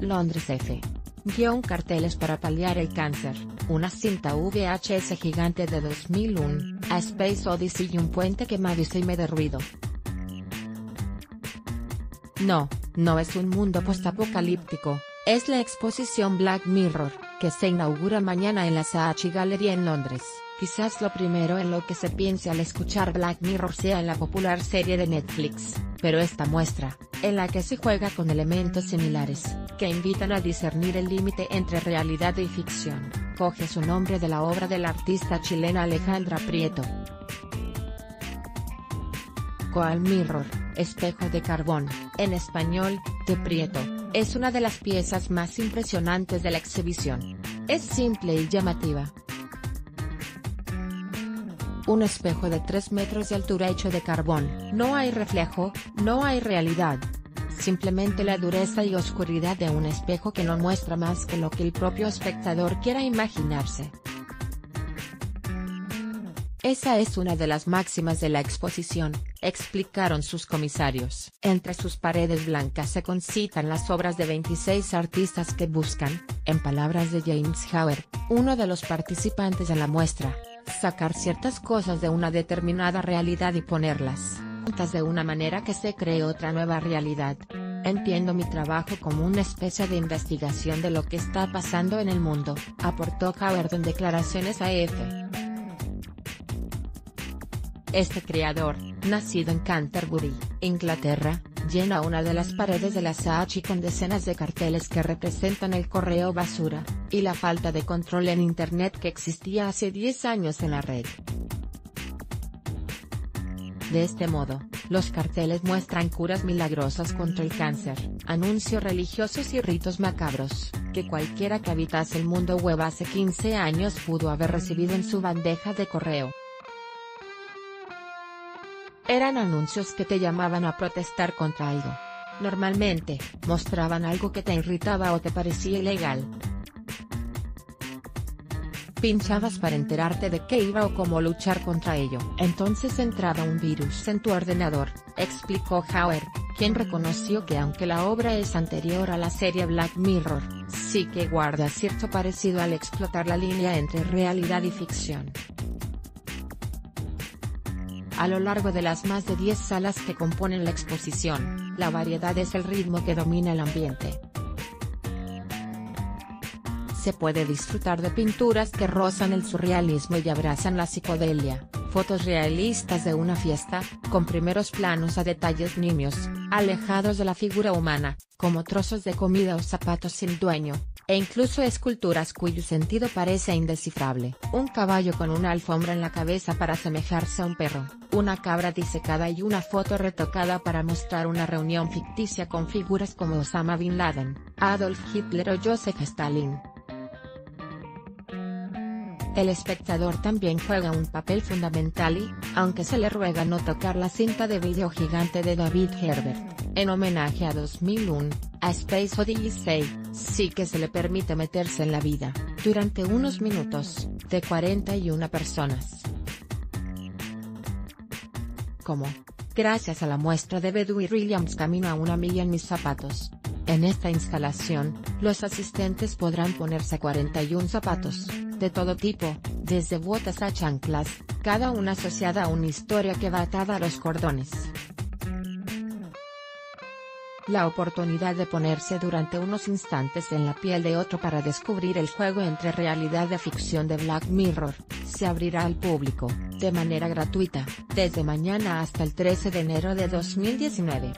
Londres F. Guión carteles para paliar el cáncer, una cinta VHS gigante de 2001, A Space Odyssey y un puente que me de ruido. No, no es un mundo postapocalíptico, es la exposición Black Mirror, que se inaugura mañana en la Saatchi Gallery en Londres. Quizás lo primero en lo que se piense al escuchar Black Mirror sea en la popular serie de Netflix, pero esta muestra, en la que se juega con elementos similares, que invitan a discernir el límite entre realidad y ficción, coge su nombre de la obra del artista chilena Alejandra Prieto. Coal Mirror, espejo de carbón, en español, de Prieto, es una de las piezas más impresionantes de la exhibición. Es simple y llamativa, un espejo de 3 metros de altura hecho de carbón. No hay reflejo, no hay realidad. Simplemente la dureza y oscuridad de un espejo que no muestra más que lo que el propio espectador quiera imaginarse. Esa es una de las máximas de la exposición, explicaron sus comisarios. Entre sus paredes blancas se concitan las obras de 26 artistas que buscan, en palabras de James Hauer, uno de los participantes en la muestra, sacar ciertas cosas de una determinada realidad y ponerlas juntas de una manera que se cree otra nueva realidad. Entiendo mi trabajo como una especie de investigación de lo que está pasando en el mundo, aportó Howard en declaraciones a EFE. Este creador, nacido en Canterbury, Inglaterra, llena una de las paredes de la Saatchi con decenas de carteles que representan el correo basura, y la falta de control en Internet que existía hace 10 años en la red. De este modo, los carteles muestran curas milagrosas contra el cáncer, anuncios religiosos y ritos macabros, que cualquiera que habitase el mundo web hace 15 años pudo haber recibido en su bandeja de correo. Eran anuncios que te llamaban a protestar contra algo. Normalmente, mostraban algo que te irritaba o te parecía ilegal. Pinchabas para enterarte de qué iba o cómo luchar contra ello. Entonces entraba un virus en tu ordenador, explicó Hauer, quien reconoció que aunque la obra es anterior a la serie Black Mirror, sí que guarda cierto parecido al explotar la línea entre realidad y ficción. A lo largo de las más de 10 salas que componen la exposición, la variedad es el ritmo que domina el ambiente. Se puede disfrutar de pinturas que rozan el surrealismo y abrazan la psicodelia, fotos realistas de una fiesta, con primeros planos a detalles niños, alejados de la figura humana, como trozos de comida o zapatos sin dueño, e incluso esculturas cuyo sentido parece indescifrable. Un caballo con una alfombra en la cabeza para asemejarse a un perro, una cabra disecada y una foto retocada para mostrar una reunión ficticia con figuras como Osama Bin Laden, Adolf Hitler o Joseph Stalin. El espectador también juega un papel fundamental y, aunque se le ruega no tocar la cinta de video gigante de David Herbert, en homenaje a 2001, a Space Odyssey, sí que se le permite meterse en la vida, durante unos minutos, de 41 personas. Como, gracias a la muestra de Bedouin Williams Camino a una milla en mis zapatos. En esta instalación, los asistentes podrán ponerse 41 zapatos, de todo tipo, desde botas a chanclas, cada una asociada a una historia que va atada a los cordones la oportunidad de ponerse durante unos instantes en la piel de otro para descubrir el juego entre realidad y ficción de Black Mirror, se abrirá al público, de manera gratuita, desde mañana hasta el 13 de enero de 2019.